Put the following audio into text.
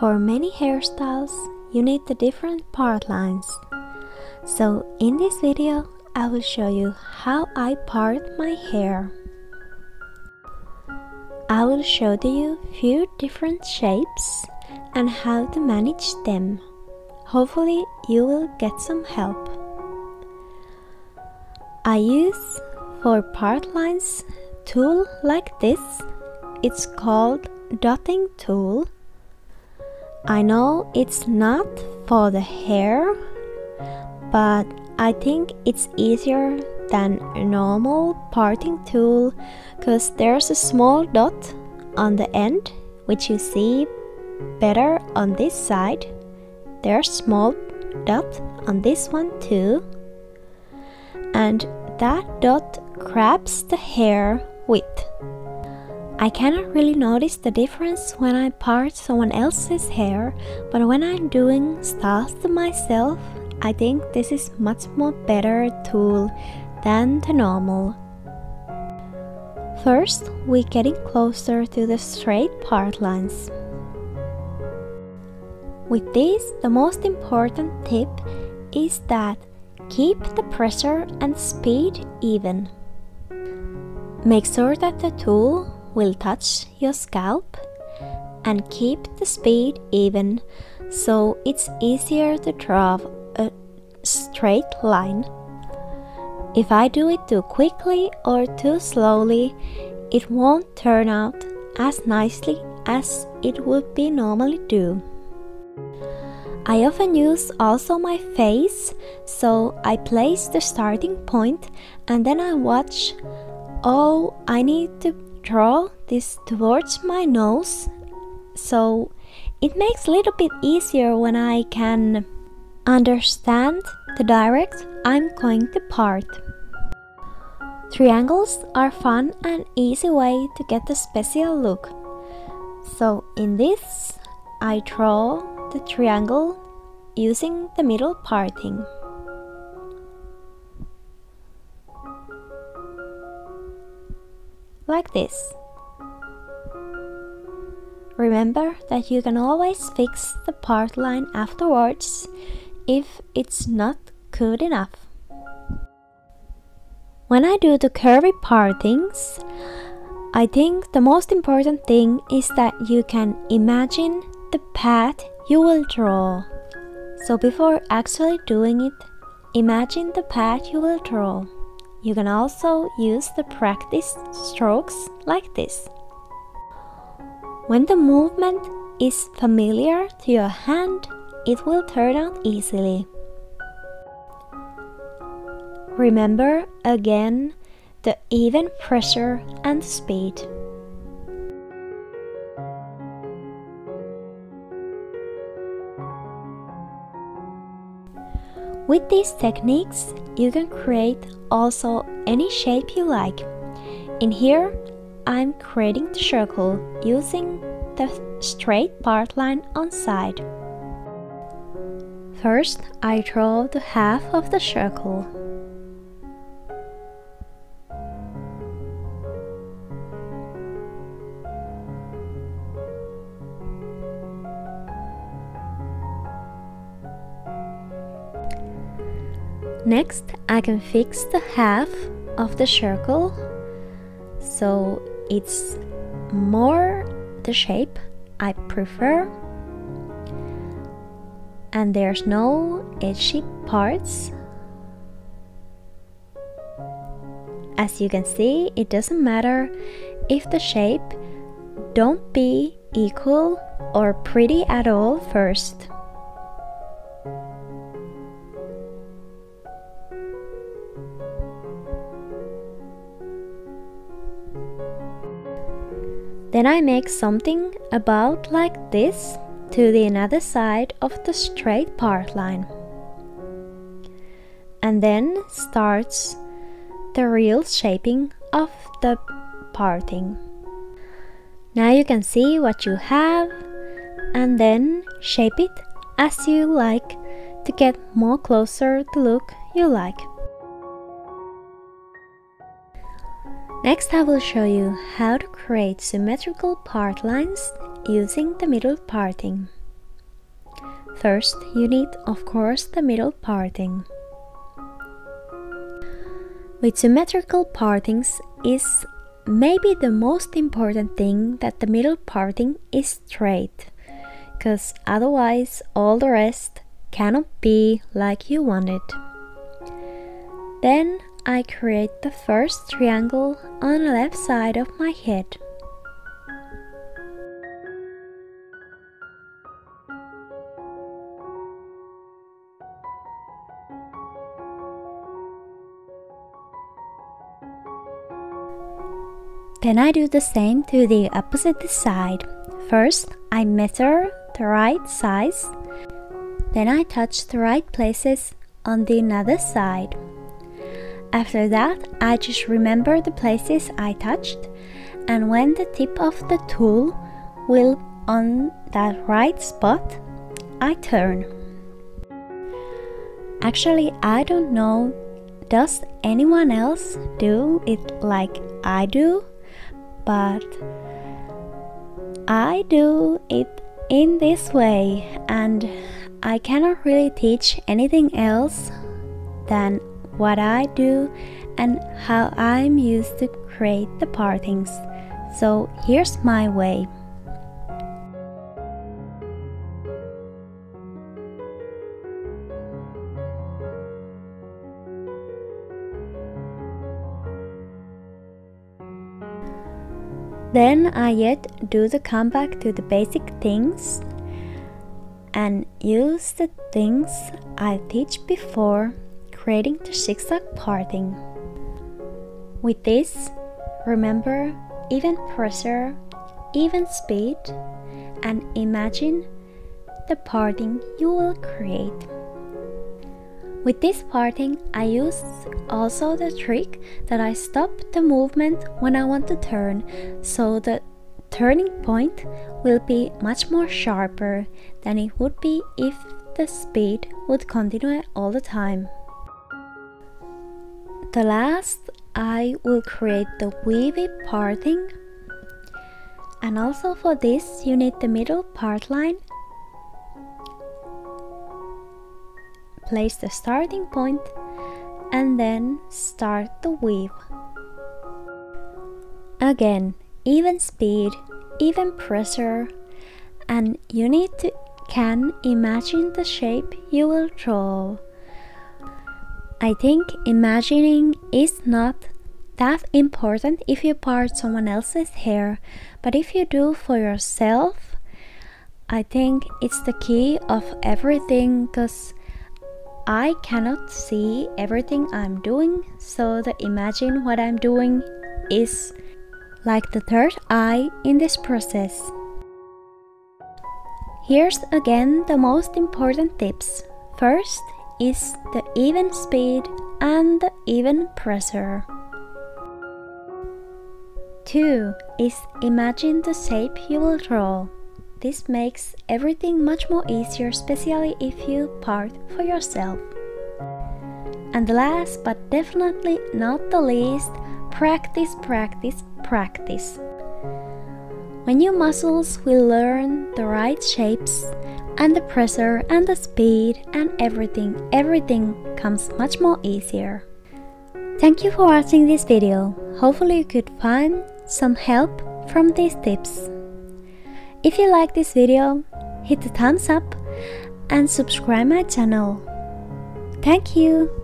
For many hairstyles, you need the different part lines. So in this video, I will show you how I part my hair. I will show you few different shapes and how to manage them. Hopefully you will get some help. I use for part lines tool like this. It's called dotting tool. I know it's not for the hair, but I think it's easier than a normal parting tool because there's a small dot on the end which you see better on this side. There's small dot on this one too. And that dot grabs the hair with. I cannot really notice the difference when I part someone else's hair, but when I'm doing styles to myself, I think this is much more better tool than the normal. First, we're getting closer to the straight part lines. With this, the most important tip is that keep the pressure and speed even. Make sure that the tool will touch your scalp and keep the speed even so it's easier to draw a straight line. If I do it too quickly or too slowly, it won't turn out as nicely as it would be normally do. I often use also my face, so I place the starting point and then I watch, oh, I need to draw this towards my nose so it makes a little bit easier when I can understand the direct I'm going to part. Triangles are fun and easy way to get a special look. So in this I draw the triangle using the middle parting. Like this. Remember that you can always fix the part line afterwards if it's not good enough. When I do the curvy partings, I think the most important thing is that you can imagine the path you will draw. So before actually doing it, imagine the path you will draw. You can also use the practice strokes like this. When the movement is familiar to your hand, it will turn out easily. Remember again the even pressure and speed. With these techniques, you can create also any shape you like. In here, I'm creating the circle using the straight part line on side. First, I draw the half of the circle. Next, I can fix the half of the circle so it's more the shape I prefer. And there's no edgy parts. As you can see it doesn't matter if the shape don't be equal or pretty at all first Then I make something about like this to the another side of the straight part line. And then starts the real shaping of the parting. Now you can see what you have and then shape it as you like to get more closer the look you like. Next I will show you how to create symmetrical part lines using the middle parting. First, you need, of course, the middle parting. With symmetrical partings is maybe the most important thing that the middle parting is straight, because otherwise all the rest cannot be like you want it. Then I create the first triangle on the left side of my head. Then I do the same to the opposite side. First, I measure the right size. Then I touch the right places on the other side. After that, I just remember the places I touched and when the tip of the tool will on that right spot, I turn. Actually, I don't know does anyone else do it like I do? but I do it in this way and I cannot really teach anything else than what I do and how I'm used to create the partings. So here's my way. Then I yet do the comeback to the basic things and use the things I teach before creating the zigzag parting. With this, remember even pressure, even speed, and imagine the parting you will create. With this parting, I use also the trick that I stop the movement when I want to turn, so the turning point will be much more sharper than it would be if the speed would continue all the time. The last, I will create the wavy parting and also for this you need the middle part line place the starting point and then start the weave. Again, even speed, even pressure, and you need to can imagine the shape you will draw. I think imagining is not that important if you part someone else's hair, but if you do for yourself, I think it's the key of everything because I cannot see everything I'm doing, so the imagine what I'm doing is like the third eye in this process. Here's again the most important tips. First is the even speed and the even pressure. 2 is imagine the shape you will draw. This makes everything much more easier, especially if you part for yourself. And last but definitely not the least, practice, practice, practice. When your muscles will learn the right shapes and the pressure and the speed and everything, everything comes much more easier. Thank you for watching this video. Hopefully you could find some help from these tips. If you like this video, hit the thumbs up and subscribe my channel. Thank you!